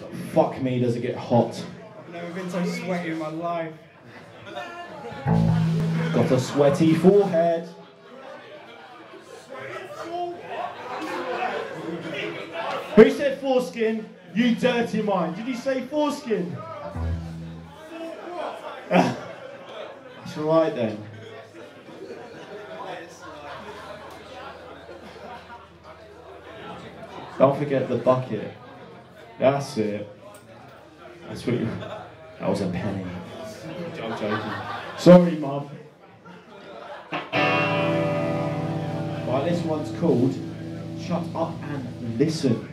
But fuck me, does it get hot. I've never been so sweaty in my life. Got a sweaty forehead. Who said foreskin? You dirty mind. Did you say foreskin? That's right then. Don't forget the bucket. That's it. That's what you. That was a penny. I'm joking. Sorry, Mum. Right, this one's called Shut Up and Listen.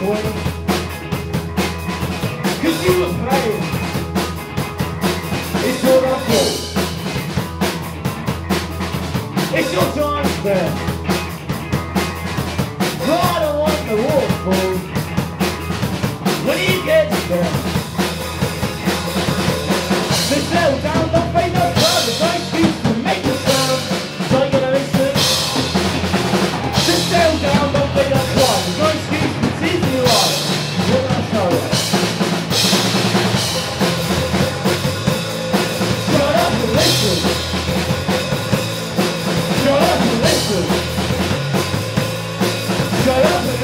point? Cause you were playing. It's your fault. It's your time don't want the waterfall. Congratulations! Congratulations! up.